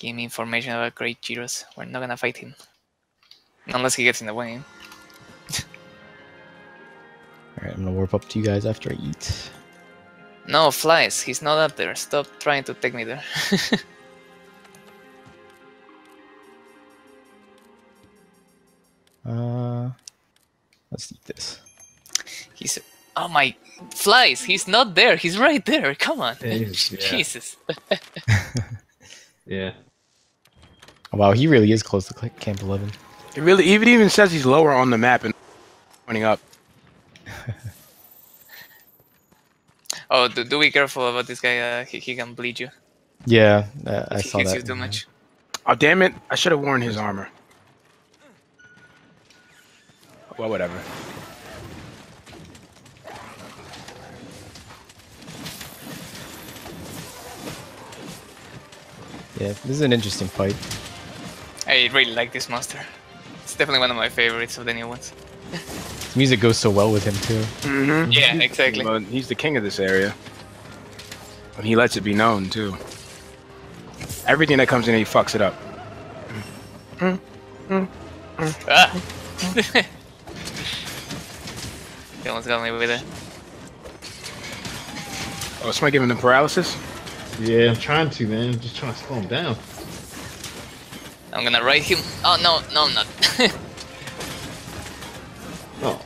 give me information about Great Girros. We're not gonna fight him. Unless he gets in the way. Alright, I'm gonna warp up to you guys after I eat. No, flies. He's not up there. Stop trying to take me there. Uh, let's eat this. He's. Oh my. Flies! He's not there. He's right there. Come on. Yeah, he's- yeah. Jesus. Yeah. Wow, he really is close to Camp 11. It really even even says he's lower on the map and pointing up. Oh, do, do be careful about this guy. Uh, he, he can bleed you. Yeah, uh, I if he saw hits that. you too much. Oh damn it! I should have worn his armor. Well, whatever. Yeah, this is an interesting fight. I really like this monster. It's definitely one of my favorites of the new ones. His music goes so well with him too. Mm-hmm. Yeah, exactly. But he's the king of this area, and he lets it be known too. Everything that comes in, he fucks it up. Ah! he almost got me with it. Oh, somebody giving him the paralysis? Yeah, I'm trying to, man. I'm just trying to slow him down. I'm gonna ride him. Oh no, no, I'm not. Oh,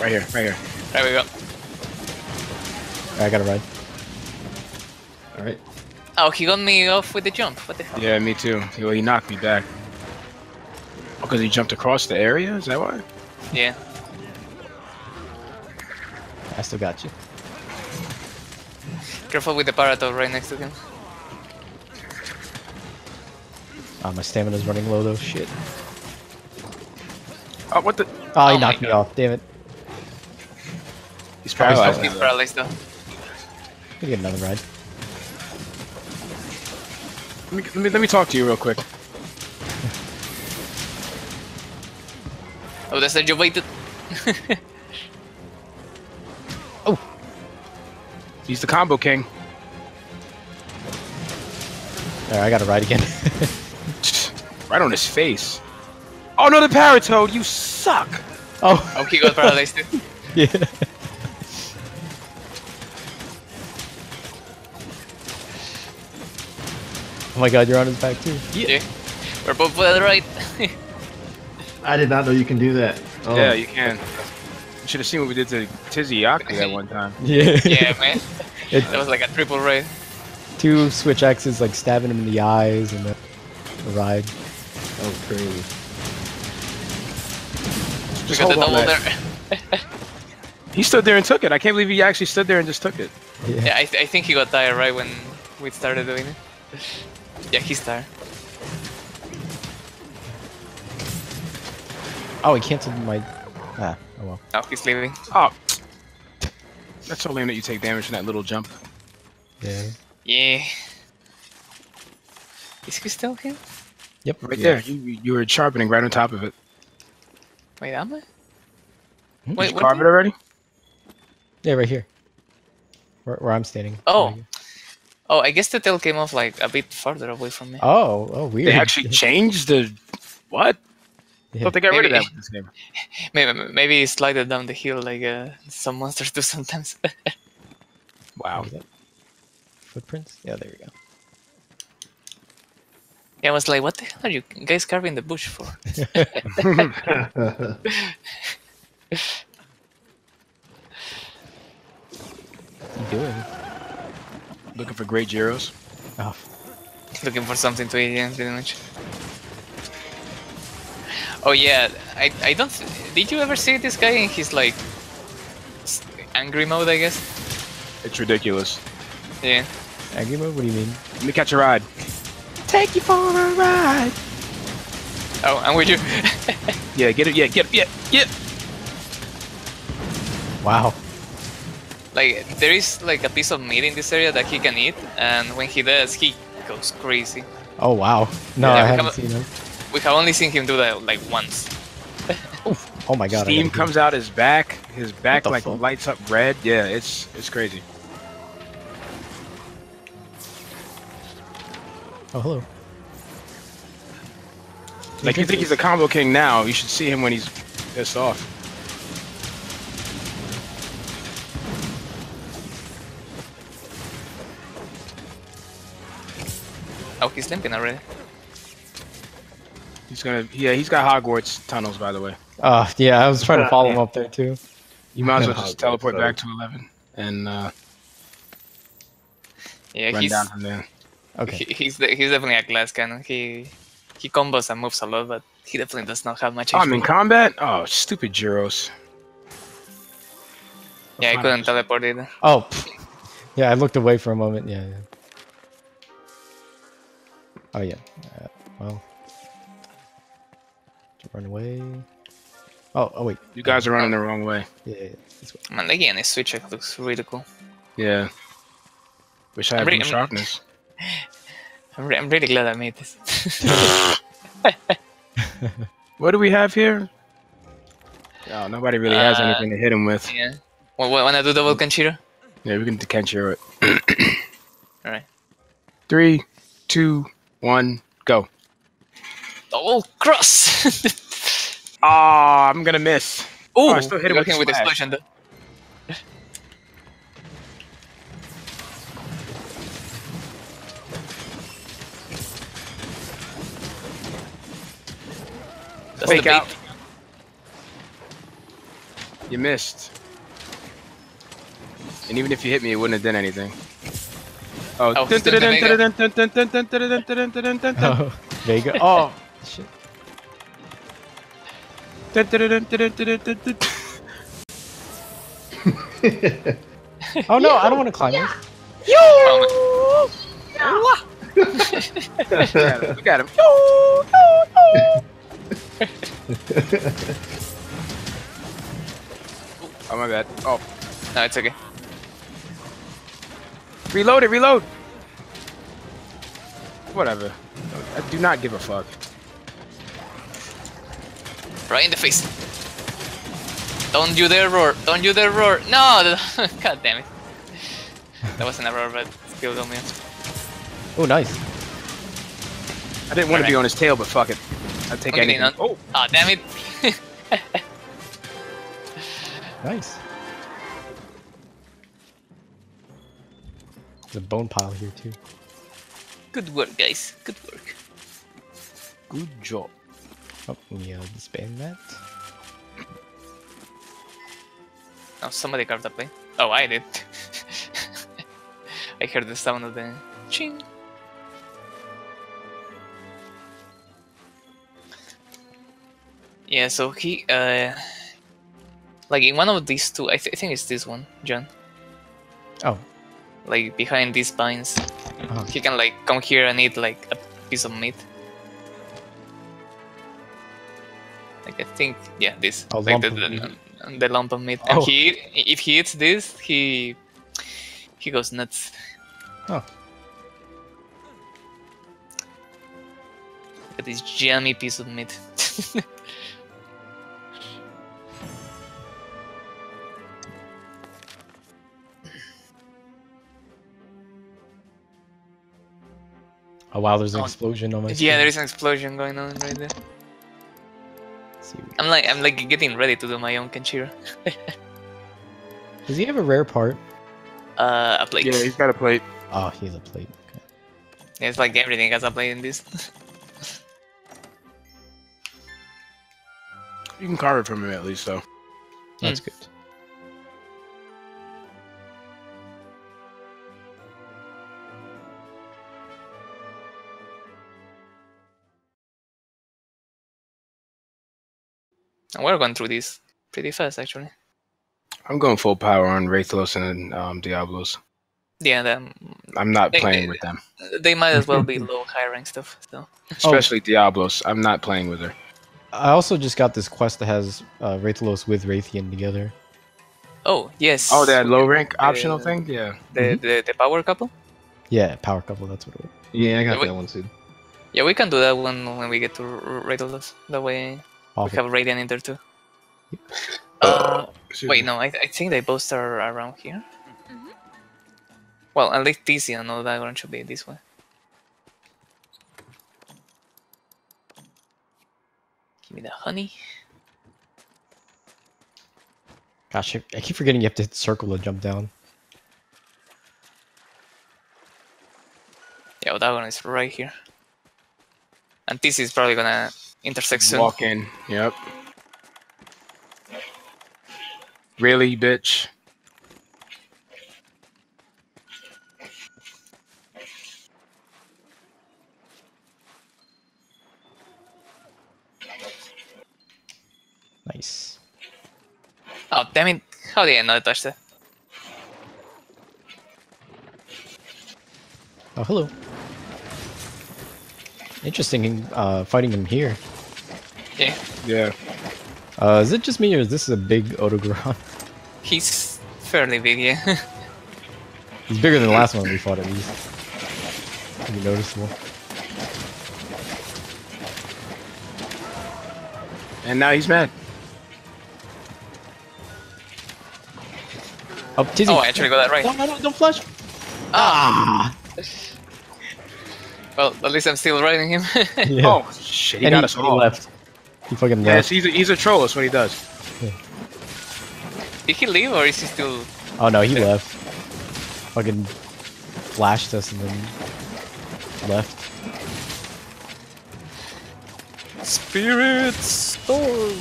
Right here, right here. there we go. I gotta ride. all right. Oh, he got me off with the jump. What the hell? Yeah, me too. Well, he knocked me back. Oh, because he jumped across the area? Is that why? Yeah. I still got you. Careful with the Paratoad right next to him. Uh, my stamina's running low though. Shit. Oh, what the? Oh, he Oh my knocked me God. off. Damn it. He's Oh, paralyzed. he's now. paralyzed though. Gonna get another ride. Let me, let me let me talk to you real quick. Oh, that's the you waited. He's the combo king. Alright, I gotta ride again. Right on his face. Oh no, the Paratoad, you suck. oh, okay, he got paralyzed too. yeah. Oh my god, you're on his back too. Yeah. We're both for the right. I did not know you can do that. Oh, Yeah, you can. You should have seen what we did to Tzitzi-Ya-Ku that one time. Yeah. yeah, man. It, That was like a triple raid. two switch axes like stabbing him in the eyes and the, the ride. That crazy. Just We got the hold on, double there. He stood there and took it. I can't believe he actually stood there and just took it. Yeah. Yeah, I, th- I think he got tired right when we started doing it. Yeah, he's tired. Oh, he canceled my. Ah, oh well. Now he's leaving. Oh, that's so lame that you take damage from that little jump. Yeah. Yeah. Is he still here? Yep. Right yeah. there, you you were sharpening right on top of it. Wait, am I? Hmm? Wait, Did you carve it already? Yeah, right here. Where, where I'm standing. Oh. Right. Oh, I guess the tail came off like a bit farther away from me. Oh, oh, weird. They actually changed the what? I Yeah. thought they got rid of that Maybe- with this game. Maybe maybe he slided down the hill like uh, some monsters do sometimes. Wow. What is that? Footprints? Yeah, there we go. Yeah, I was like, what the hell are you guys carving the bush for? What's he doing? Looking for great Girros. Oh, Looking for something to eat, yeah, pretty much. Oh yeah, I I don't. th- Did you ever see this guy in his like angry mode? I guess. It's ridiculous. Yeah. angry mode? What do you mean? Let me catch a ride. Take you for a ride. Oh, I'm with you. Yeah, get it. Yeah, get it. Yeah, yeah. Wow. like there is like a piece of meat in this area that he can eat, and when he does, he goes crazy. Oh wow. No, Yeah, I we haven't have seen him. We have only seen him do that like once. Oh my god. Steam comes out his back. His back like fuck? lights up red. Yeah, it's it's crazy. Oh, hello. Like you think he's a combo king now, you should see him when he's pissed off. Oh, he's limping already. He's gonna yeah, he's got Hogwarts tunnels by the way. Uh, yeah, I was trying to follow him up there too. You might as well just Hogwarts, teleport so- back to eleven and uh, Yeah, run he's down from there. Okay. he, he's he's definitely a glass cannon. He he combos and moves a lot, but he definitely does not have much. Oh, I'm in combat? Oh, stupid Girros. yeah, I Fine, couldn't teleport either. Oh, pfft. yeah, I looked away for a moment. Yeah, yeah. Oh yeah. Uh, well, run away. Oh, oh wait. You guys are running the wrong way. Yeah, yeah, yeah. This way. Man, again, his switch looks really cool. Yeah. Wish I had I'm more sharpness. I'm, re- I'm really glad I made this. What do we have here? Oh, nobody really has Uh, anything to hit him with. yeah. Well, I do double Kenshiro? Yeah, we can Kenshiro it. Alright. Three, two, one, go. Double cross! Ah, I'm gonna miss. Ooh, I still hit him with with explosion though. That's Wake out. You missed. And even if you hit me, it wouldn't have done anything. Oh, oh Vega. Oh, oh no, I don't want to climb this. Yo! Oh, Look at him. Yo! Yo! Yo! Oh my bad. Oh, no, it's okay. reload it, reload. Whatever. I do not give a fuck. Right in the face. Don't you dare roar! Don't you dare roar! No! God damn it. That wasn't a roar, but still got me. Oh, nice. I didn't want to be on his tail, but fuck it. I'd take anything. Oh, Ah, damn it! Nice. There's a bone pile here too. Good work, guys. Good work. good job. Oh, uh, disband that. Oh, somebody carved a plane. Oh, I did. I heard the sound of the ching. Yeah, so he, uh, like in one of these two, I, th- I think it's this one, John. Oh, Like behind these vines, uh he can like come here and eat like a piece of meat. Like I think, yeah, this, A like the, the, the lump of meat. Oh. And he, if he eats this, he, he goes nuts. Oh. Look at this jammy piece of meat. oh wow, there's an Oh, explosion on my. yeah, there is an explosion going on right there. I'm like, I'm like getting ready to do my own Kenshiro. Does he have a rare part? Uh, a plate. Yeah, he's got a plate. Oh, he has a plate. Okay. It's like everything has a plate in this. You can carve it from him at least, though. That's good. And we're going through this pretty fast, actually. I'm going full power on Rathalos and um, Diablos. Yeah, them, I'm not They- playing they- with them, they might as well be low high rank stuff. So especially Diablos. I'm not playing with her. I also just got this quest that has uh, Rathalos with Rathian together. Oh yes. Oh, that low rank Uh, optional thing? Yeah. the, the the power couple. Yeah, power couple. That's what it was. Yeah, I got Wait. that one too. Yeah, we can do that when when we get to Rathalos. That way all we have Radiant in there too. Yeah. Uh, uh wait, no, I, I, think they both are around here. Mm-hmm. Well, at least this and all that one should be this way. Give me the honey. Gosh, I keep forgetting you have to hit circle to jump down. Yeah, well, that one is right here. And this is probably gonna intersect soon. Walk in. Yep. Really, bitch? Nice. Oh, damn it. How did I not touch that? Oh, hello. Interesting uh, fighting him here. Yeah. Yeah. Uh, is it just me or is this a big Odogaron? He's fairly big, yeah. He's bigger than the last one we fought at least. Pretty noticeable. And now he's mad. Oh, Tizzy! oh, I actually got that right. No, no, no, don't flush! Ah! Well, at least I'm still riding him. Yeah. Oh shit! He and got he, us and he all. left. He fucking Yes, he's a, he's a troll. That's what he does. Did he leave or is he still... Oh no, he Yeah. left. Fucking flashed us and then left. Spirit Storm!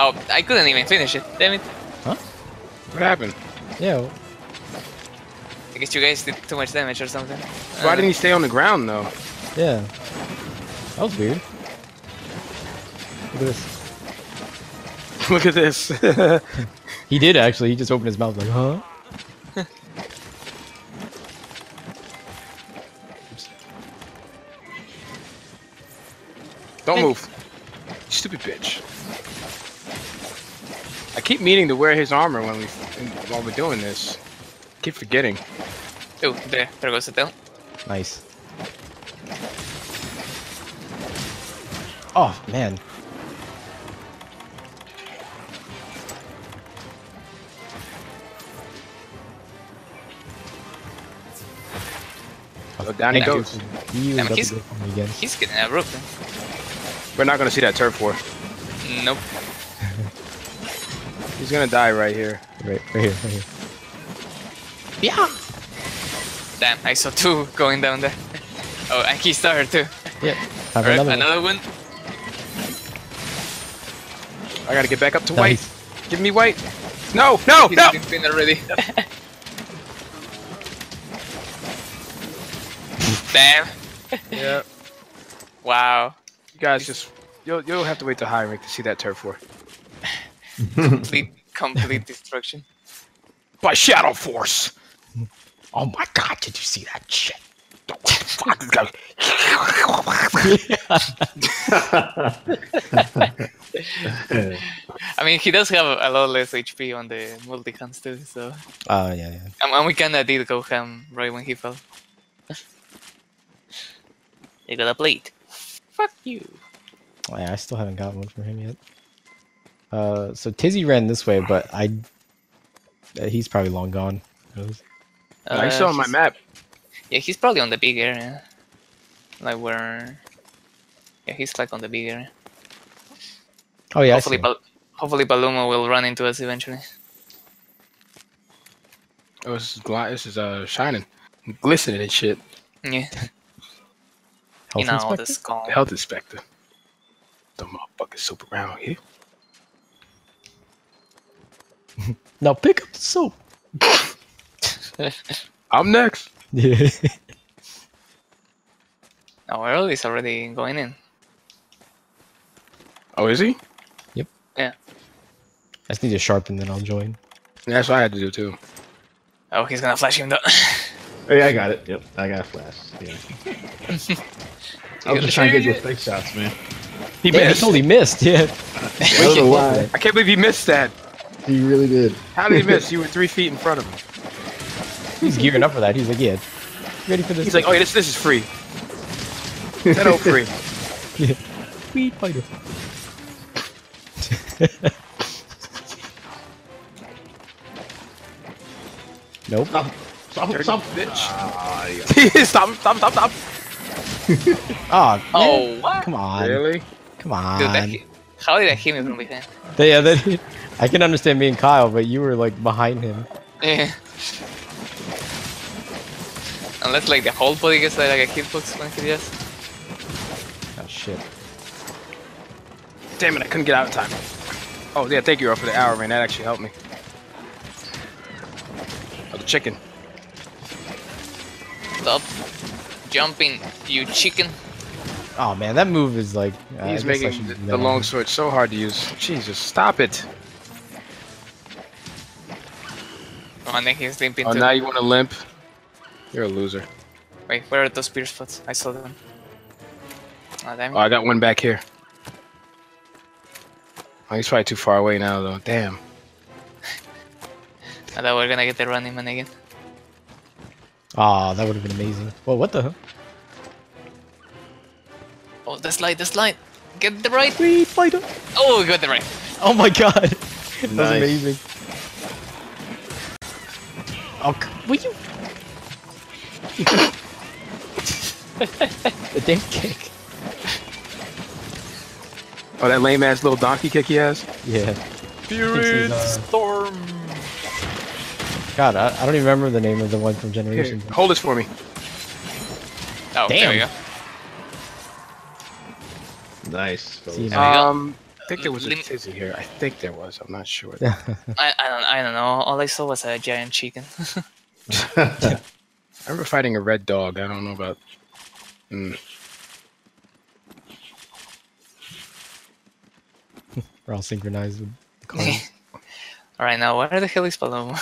Oh, I couldn't even finish it. Damn it. Huh? What happened? Yeah. I guess you guys did too much damage or something. Why didn't he stay on the ground though? Yeah. That was weird. Look at this. Look at this. He did actually. He just opened his mouth like, huh? Don't move. You stupid bitch. I keep meaning to wear his armor when we while we're doing this. Keep forgetting. Oh, there. There goes the tail. Nice. Oh man. So down he goes. He Damn, he's- to go for me again. He's getting a broken. We're not gonna see that turf war. Nope. He's gonna die right here. Right, right here, right here. Damn, I saw two going down there. Oh, and he started too. Yep. Have Alright, another, another, one. One. I gotta get back up to white. Give me white. No, no, He's no. been spin already. Damn. Yeah. Wow. You guys just you'll you'll have to wait to high rank to see that turf war. Complete, complete destruction. By Shadow Force. Oh my god, did you see that shit? What the fuck is going- I mean, he does have a lot less HP on the multi-cons too, so... Uh, yeah, yeah. And, and we kinda did go ham right when he fell. you got a plate. Fuck you. Oh, yeah, I still haven't got one from him yet. Uh, so Tizzy ran this way, but I, uh, he's probably long gone. Who knows? I saw on my Uh, map. Yeah, he's probably on the big area. Like where... Yeah, he's like on the big area. Oh yeah, I hopefully, see him. Bal- hopefully Paolumu will run into us eventually. Oh, this is this is uh shining, glistening and shit. Yeah, Health you know, inspector? the skull. The health inspector. The motherfucking soap around here. Now pick up the soap. I'm next. Yeah. Oh, Earl is already going in. Oh, is he? Yep. Yeah. I just need to sharpen, then I'll join. That's what I had to do too. Oh, he's gonna flash him though. Oh, yeah, I got it. Yep, I got a flash. Yeah. I was just trying to get your fake shots, man. He Damn, he totally missed. Yeah. I why. I can't believe he missed that. He really did. How did he miss? You were three feet in front of him. He's gearing up for that. He's like, yeah, ready for this. He's like, oh, yeah, this this is free. That all free. yeah. Weed fighter. nope. Stop. Stop. Dirty Stop. bitch. Ah, yeah. stop! Stop! Stop! Stop! Oh, Oh, what? come on, Really? come on. Dude, that how did I hit him from behind? yeah, that, I can understand me and Kyle, but you were like behind him. Yeah. Unless like the whole body gets like, like a hitbox when he does. Oh shit. Damn it, I couldn't get out in time. Oh, yeah, thank you all for the hour, man. That actually helped me. Oh, the chicken. Stop jumping, you chicken. Oh man, that move is like... Uh, He's making the, the long sword so hard to use. Jesus, stop it. Oh, and then he's limping Oh, too. now you want to limp? You're a loser. Wait, where are those spear spots? I saw them. Oh, damn Oh. I got one back here. Oh, he's probably too far away now, though. Damn. I thought we are gonna get the running man again. Aw, that would have been amazing. Well, what the hell? Oh, the light, the light. Get the right. Sweet fighter. Oh, we got the right. Oh my god. that was amazing. Oh, c- will you? The damn kick. Oh, that lame ass little donkey kick he has? Yeah. Spirit uh, storm. God, I, I don't even remember the name of the one from Here, Generation. hold this for me. Oh, there we Damn. go. Nice. See fellas. you There we go. Um, I think there was a Lim- tizzy here. I think there was. I'm not sure. I, I don't I don't know. All I saw was a giant chicken. I remember fighting a red dog. I don't know about. Mm. We're all synchronized with the cars. Alright, now where the hell is Paolumu?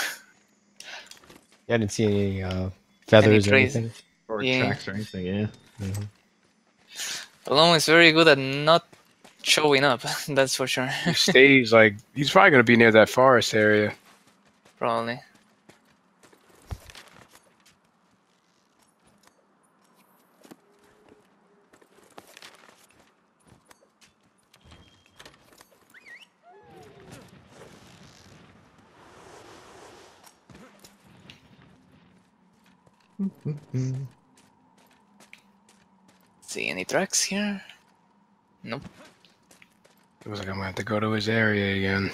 yeah, I didn't see any uh, feathers or trace? anything. or Yeah. tracks or anything, yeah. Mhm. Paolumu is very good at not showing up, that's for sure. He stays like he's probably gonna be near that forest area. Probably. Mm. See any tracks here? Nope. It was like I'm gonna have to go to his area again.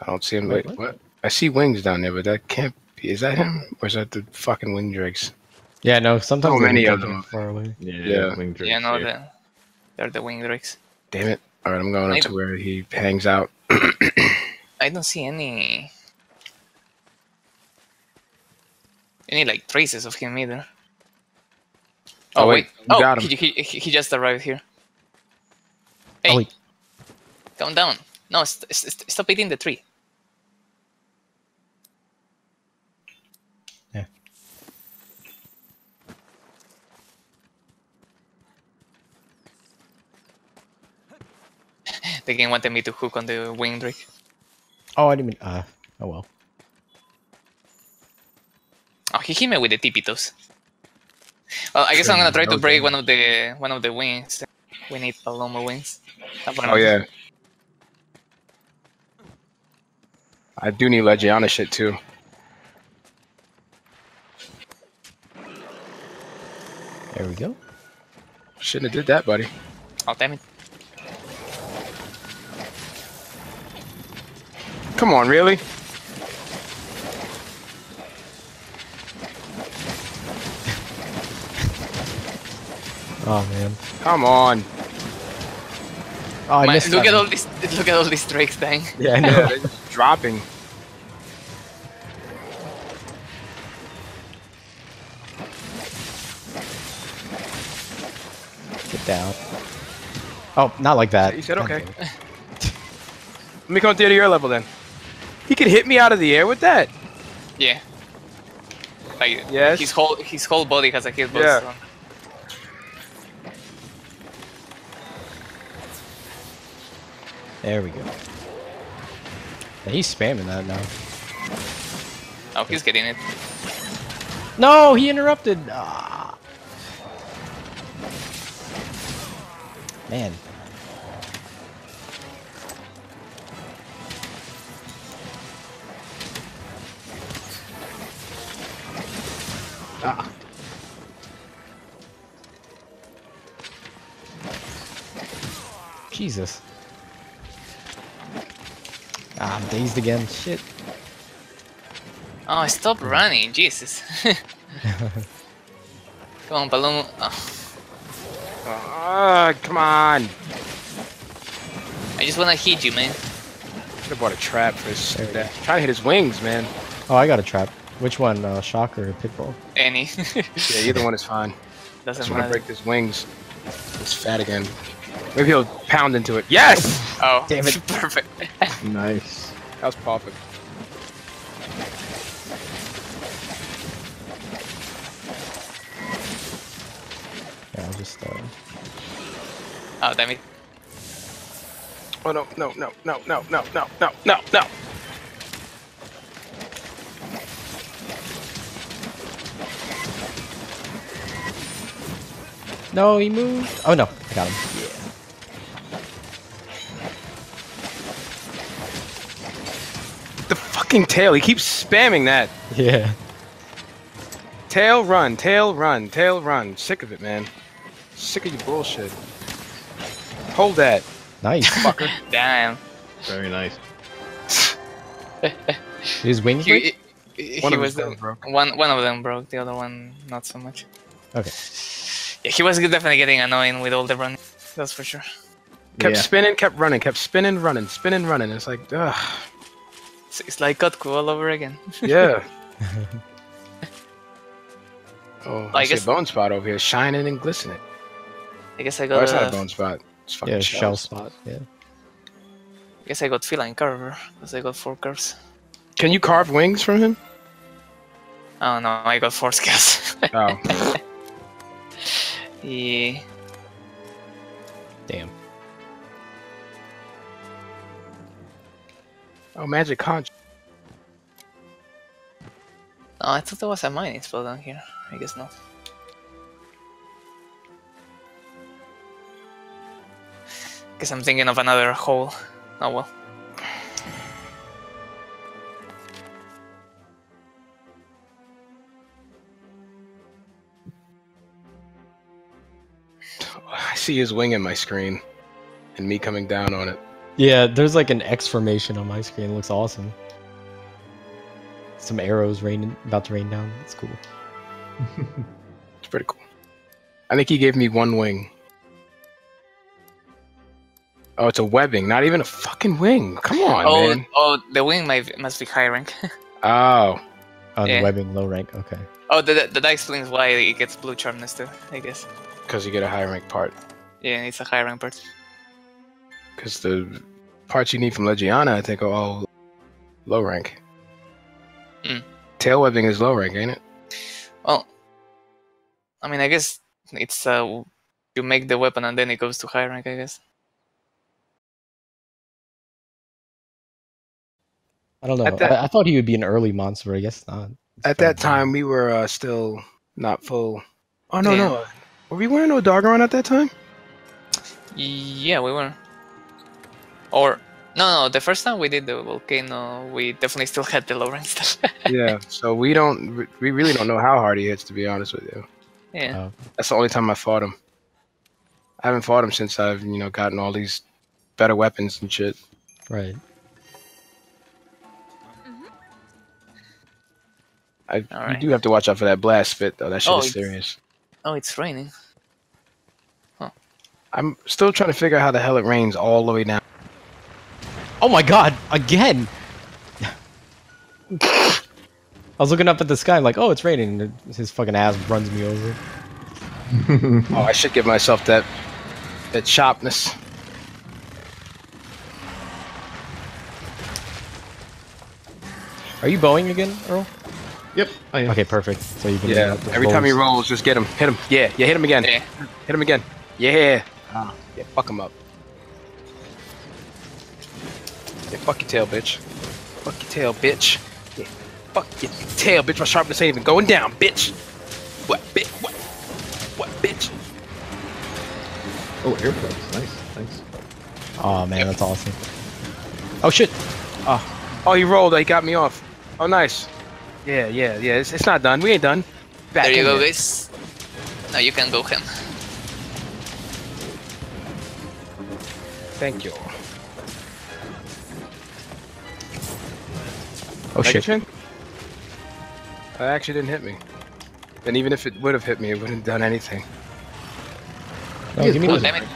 I don't see him. Wait, Wait, what? what? I see wings down there, but that can't be. Is that him, or is that the fucking wing drakes? Yeah, no. Sometimes So they many can of be them. Far away. Yeah, Yeah. wing drakes, yeah, no, yeah. the, they're the wing drakes. Damn it! All right, I'm going up to where he hangs out. I don't see any any like traces of him either. Oh, Oh, wait, wait! Oh, got him. He, he, he just arrived here. Hey, Oh wait. calm down! No, st- st- stop eating the tree. Yeah. the game wanted me to hook on the wing drake. Oh, I didn't mean. Uh. Oh well. Oh, he hit me with the tipitos. Well, I guess I'm gonna try to Okay. break one of the one of the wings. We need Paolumu wings. Oh yeah. I do need Legiana shit too. There we go. Shouldn't have did that, buddy. Oh damn it! Come on, really? Oh man. Come on. Oh, I Man, missed look that at all these look at all these drakes, dang. Yeah, I know. They're dropping. Get down. Oh, not like that. You said okay. Let me come to your level then. He could hit me out of the air with that. Yeah. Like Yes. his whole his whole body has a hitbox. Yeah. so- There we go. Yeah, he's spamming that now. Oh, he's getting it. No, he interrupted. Ah. Man. Ah. Jesus. Ah, I'm dazed again. Shit. Oh, stop running, Jesus. Come on, Paolumu. Oh, Ah, come on. I just wanna hit you, man. Should have bought a trap for his. There we go. Trying to hit his wings, man. Oh, I got a trap. Which one? Uh, shock or pitfall? Any. Yeah, either one is fine. Doesn't Just want to break his wings. He's fat again. Maybe he'll pound into it. Yes! Oh, Damn it. perfect. Nice. That was perfect. Yeah, I'll just. Uh... Oh, damn it. Oh no, no, no, no, no, no, no, no, no, no. No, he moved. Oh no, I got him. Fucking tail. He keeps spamming that. Yeah. Tail run, tail run, tail run. Sick of it, man. Sick of your bullshit. Hold that. Nice. Fucker. Damn. Very nice. His wings break? He, he, One he of was his the, broke. one one of them broke, the other one not so much. Okay. Yeah, he was definitely getting annoying with all the running. That's for sure. Kept Yeah. spinning, kept running, kept spinning, running, spinning, running. It's like, ugh. It's, it's like Kut-Ku all over again. Yeah. oh, I, I see a bone spot over here, shining and glistening. I guess I Oh, got it's not a a, bone spot. It's fucking Yeah, shell shells. spot. Yeah. I guess I got feline curver because I got four curves. Can you carve wings from him? Oh no, I got four scales. Oh, yeah. Damn. Oh, magic conch. Oh, I thought there was a mining spell down here. I guess not. Guess I'm thinking of another hole. Oh well. I see his wing in my screen, and me coming down on it. Yeah, there's like an X formation on my screen. It looks awesome. Some arrows raining, about to rain down. It's cool. It's pretty cool. I think he gave me one wing. Oh, it's a webbing, not even a fucking wing. Come on, oh, man. oh, the wing might, must be high rank. Oh, oh On Yeah. the webbing, low rank. Okay. oh, that, that explains why it gets blue charmness too. I guess. because you get a high rank part. Yeah, it's a high rank part. Because the parts you need from Legiana, I think, are all low rank. Mm. Tail webbing is low rank, ain't it? Well, I mean, I guess it's uh, you make the weapon and then it goes to high rank. I guess. I don't know. That- I, I thought he would be an early monster, but I guess not. It's At that time, we were uh, still not full. Oh no, Yeah. no. Were we wearing Odogaron at that time? Yeah, we were. Or no, no. The first time we did the volcano, we definitely still had the low rank stuff. yeah. So we don't. We really don't know how hard he hits, to be honest with you. yeah. Oh. That's the only time I fought him. I haven't fought him since I've you know gotten all these better weapons and shit. Right. I you Alright. do have to watch out for that blast spit though. That shit Oh, is serious. Oh, it's raining. Huh. I'm still trying to figure out how the hell it rains all the way down. Oh my god! Again. I was looking up at the sky, like, oh, it's raining. and His fucking ass runs me over. Oh, I should give myself that that sharpness. Are you bowing again, Earl? Yep. I am. Okay, perfect. So you can. Yeah. Every time he rolls, just get him. Hit him. Yeah. Yeah. Hit him again. Yeah. Hit him again. Yeah. Ah, yeah. Fuck him up. Yeah. Fuck your tail, bitch. Fuck your tail, bitch. Yeah. Fuck your tail, bitch. My sharpness ain't even going down, bitch. What, bitch? What? What, bitch? Oh, airplanes. Nice. Thanks. Oh man, that's awesome. Oh shit! Oh, Oh, he rolled. He got me off. Oh, nice. Yeah, yeah, yeah. It's, it's not done. We ain't done. Back there you go, guys. Now you can go him. Thank you. Oh shit. Megatron? That actually didn't hit me. And even if it would have hit me, it wouldn't have done anything. No, give me Oh, damn it.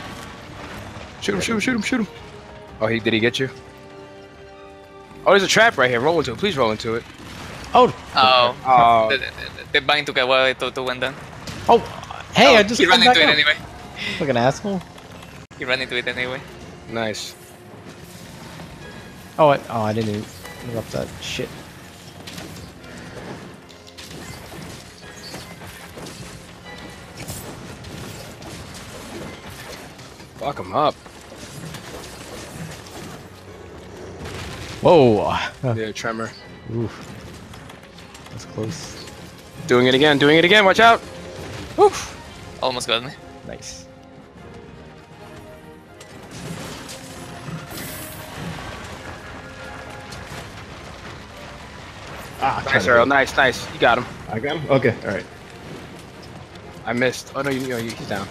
Shoot him, shoot him, shoot him, shoot him. Oh, he did he get you? Oh, there's a trap right here. Roll into it. Please roll into it. Oh, Oh. Oh, The, the, the bind took a while to, to went down. oh, hey, oh, I just he ran into it up. anyway. Like an asshole. He ran into it anyway. nice. Oh, I, oh, I didn't interrupt that shit. Fuck him up. Whoa. Yeah, tremor. Oof. That's close. Doing it again, doing it again. Watch out. Oof. Almost got me. Nice. Ah, Nice, trying Earl. Nice, nice. You got him. I got him. Okay, all right. I missed. Oh no, you, you, he's down.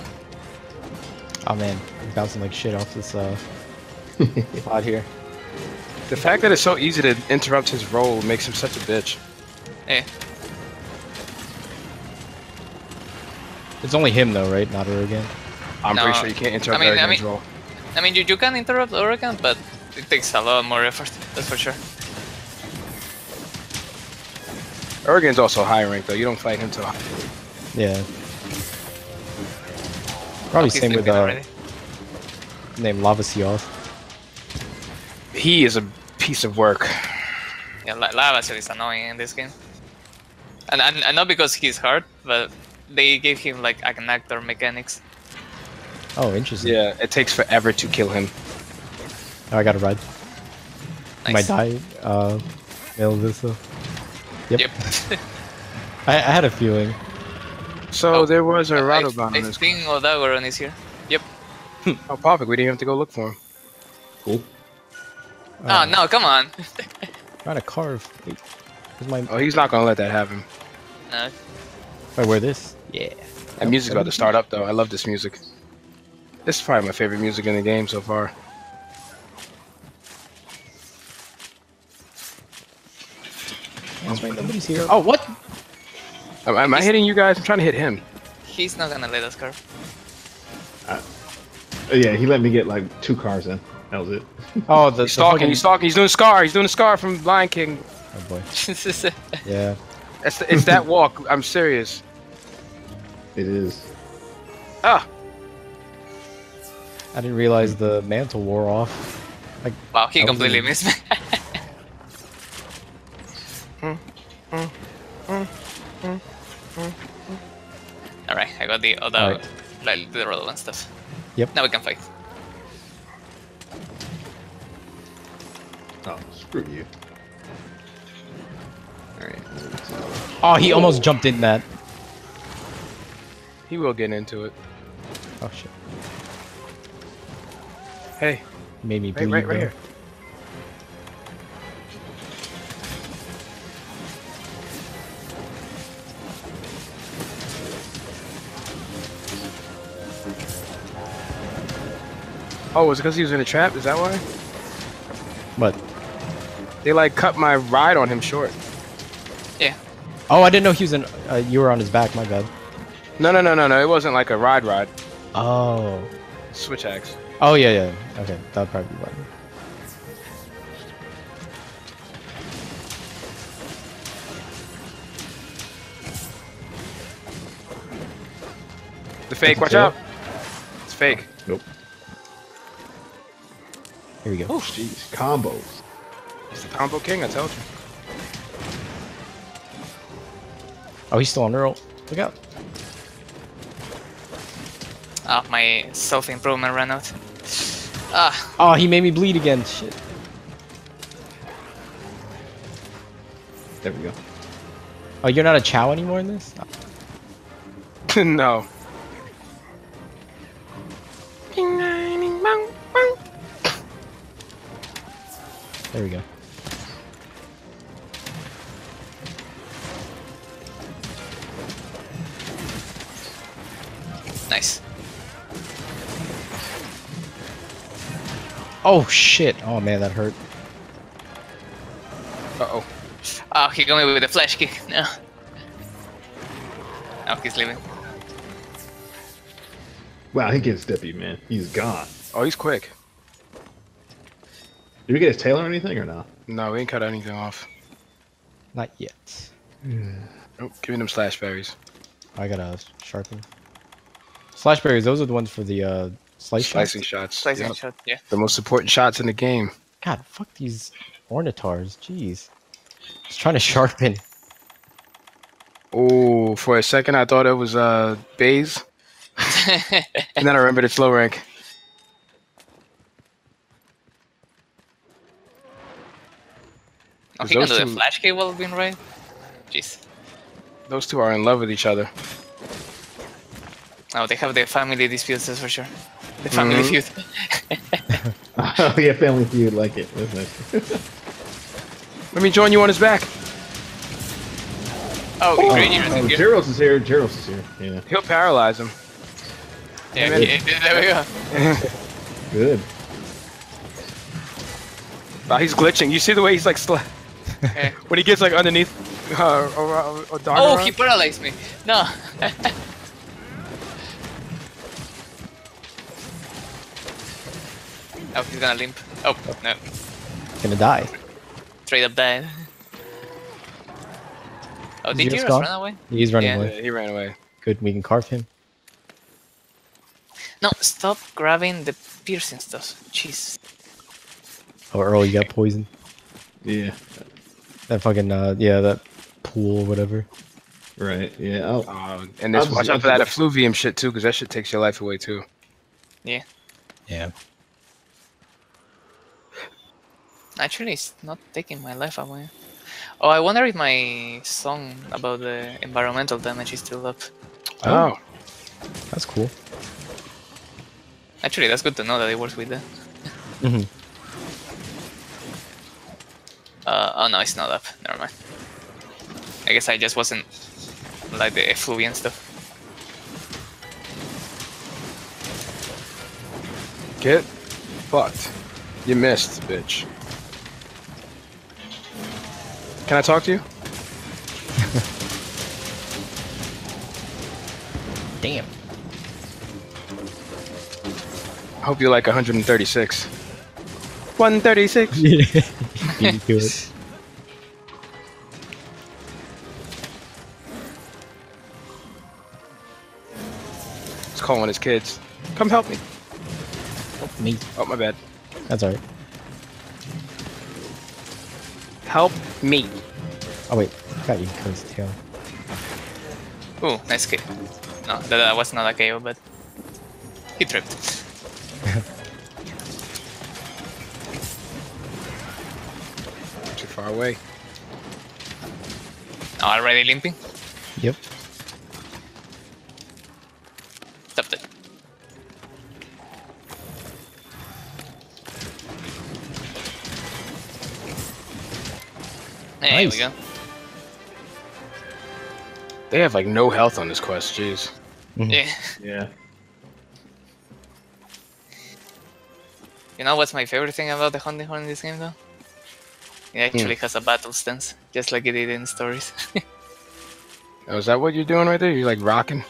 Oh man, I'm bouncing like shit off this uh pod here. The fact that it's so easy to interrupt his roll makes him such a bitch. Eh. It's only him though, right? Not her again. I'm No, pretty sure you can't interrupt I mean- I mean- roll. I mean, you, you can interrupt Uragaan, but it takes a lot more effort. That's for sure. Uragaan's also high rank though. You don't fight him till Yeah. Probably He's same with sleeping uh, name Lavasioth. he is a piece of work. Yeah, La- Lavasioth is annoying in this game. And, and, and not because he's hard, but they gave him like an actor mechanics. Oh, interesting. Yeah, it takes forever to kill him. Oh, I got a ride. Nice. My die, uh, Mel Vista. Yep. Yep. I, I had a feeling. So Oh, there was a Radobaan I on this. think Odogaron is here. Yep. Oh, perfect. We didn't have to go look for him. Cool. Oh, no, come on. Trying to carve. Wait, my? Oh, he's not gonna let that happen. no. I wear this? Yeah. That music's about to start up though. I love this music. This is probably my favorite music in the game so far. Wait, nobody's here. Oh, what? Am, am I hitting you guys? I'm trying to hit him. He's not gonna let us carve. Uh, yeah, he let me get like two cars in. That was it. Oh, the, He's the stalking. fucking- He's stalking. He's doing Scar. He's doing a Scar from Lion King. Oh boy. Yeah. It's, it's that walk. I'm serious. It is. Ah, I didn't realize the mantle wore off. Like, wow, he I was completely missed me. Alright, I got the other, Alright. like the relevant stuff. Yep. Now we can fight. Oh, screw you. Alright. Oh, he almost jumped in that. he will get into it. Oh shit. Hey, He made me bleed. right, right though. here. Oh, was it because he was in a trap? Is that why? But They like cut my ride on him short. Yeah. oh, I didn't know he was in. Uh, you were on his back. My bad. No, no, no, no, no. It wasn't like a ride ride. Oh. Switch axe. Oh yeah, yeah. Okay, that'd probably be one. The fake, watch out. It's fake. Nope. Here we go. Oh, jeez. Combos. He's the combo king, I told you. Oh, he's still on Earl. Look out. Ah, my self improvement ran out. Ah, Oh, he made me bleed again. Shit. There we go. Oh, you're not a Chow anymore in this? no. There we go. nice. Oh shit! Oh man, that hurt. Uh oh. Oh, he got me with a flash kick. No. Oh, he's leaving. Wow, he gets dippy, man. He's gone. Oh, he's quick. Did we get his tail or anything or no? No, we ain't cut anything off. Not yet. Oh, give me them slash berries. I gotta sharpen. Slash berries. Those are the ones for the uh, slice Slicing shots. shots. Slicing Yep. shot, yeah. The most important shots in the game. God, fuck these ornitars. Jeez. Just trying to sharpen. Oh, for a second I thought it was uh Baze, and then I remembered it's low rank. Is he can those do the two- flash kick while being right? Jeez. Those two are in love with each other. Oh, they have their family disputes, that's for sure. The family Mhm. feud. oh yeah, Family Feud like it. That's nice. Let me join you on his back. Oh, oh, great, you're oh, here. Is here. Girros is here. Yeah, He'll paralyze him. Yeah, Amen. yeah, there we go. good. Wow, he's glitching. You see the way he's like sla- when he gets like underneath uh, or, or, or Oh, around? he paralyzed me. No. oh, he's gonna limp. Oh, no. Gonna die. Straight up died. Oh, did Zero's you gone? run away? He's running Yeah. away. Yeah, he ran away. Good, we can carve him. No, stop grabbing the piercing stuff. Jeez. Oh, Earl, you got poison. Yeah. That fucking uh, yeah, that pool, or whatever. Right. Yeah. Oh. Uh, and this, I was- watch out for that effluvium shit too, because that shit takes your life away too. Yeah. Yeah. Actually, it's not taking my life away. Oh, I wonder if my song about the environmental damage is still up. Oh, That's cool. Actually, that's good to know that it works with that. hmm Uh, oh no, it's not up. Never mind. I guess I just wasn't like the effluvium stuff. get fucked. You missed, bitch. Can I talk to you? Damn. I hope you like 136. 136. Beat you to it. He's calling his kids. Come help me. Help me. Oh, my bad. That's alright. Help me. Oh wait, I got you because tail. Ooh, nice kick. No, that, that was not a KO, but he tripped. far away. Already limping. Yep. Stopped it. There we Nice. go. They have like no health on this quest. Jeez. Mm-hmm. Yeah. Yeah. You know what's my favorite thing about the hunting horn in this game, though? It actually hmm. has a battle stance, just like it did in stories. Oh, is that what you're doing right there? You're like rocking.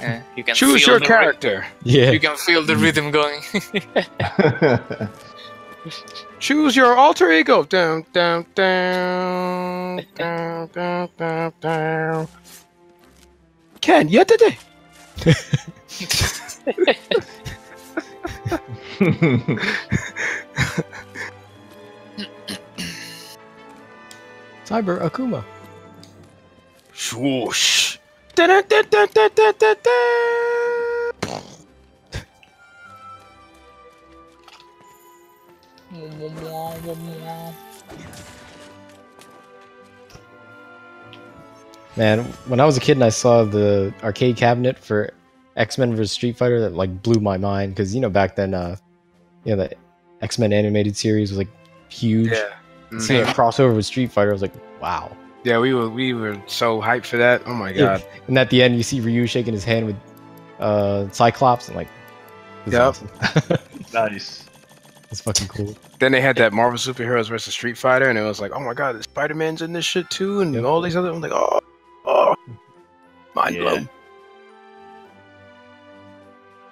Yeah, you can Choose feel your the character. Yeah. You can feel the rhythm going. Choose your alter ego. Down, down, down, down, down, down, down. Ken, yesterday. Cyber Akuma. Swoosh. Da, da, da. Man, when I was a kid and I saw the arcade cabinet for X Men vs Street Fighter, that like blew my mind because you know back then, uh, you know the X Men animated series was like huge. Yeah. Seeing a crossover with Street Fighter, I was like, wow. Yeah, we were we were so hyped for that. Oh my Yeah. god. And at the end, you see Ryu shaking his hand with uh, Cyclops, and like, this is Yep. awesome. nice. That's fucking cool. Then they had that Marvel superheroes versus Street Fighter, and it was like, oh my god, Spider Man's in this shit too, and Yep. all these other. I'm like, oh, oh, mind Yeah. blown.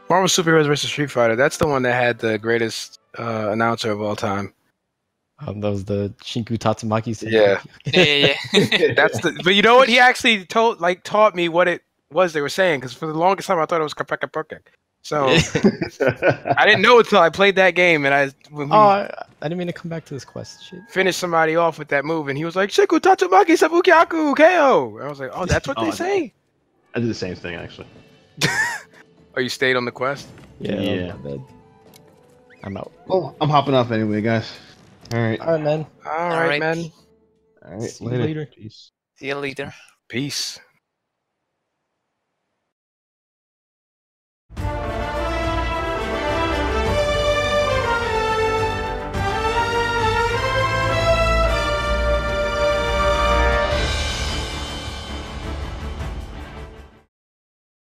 Marvel superheroes versus Street Fighter. That's the one that had the greatest uh, announcer of all time. Um, that was the Shinku Tatsumaki. Yeah. Yeah, yeah, yeah. That's the. But you know what? He actually told, like, taught me what it was they were saying because for the longest time I thought it was Kapeka Pekek. So I didn't know until I played that game, and I when we Oh, I, I didn't mean to come back to this quest. Shit. finished somebody off with that move, and he was like, "Shiku Tatsumaki Sabukyaku KO." And I was like, "Oh, that's what Oh, they I- say." I did the same thing actually. Oh, you stayed on the quest. Yeah. Yeah. I'm out. Well, I'm hopping off anyway, guys. All right. All right, man. All right, right. man. All right. See you later. Peace. See you later. Peace.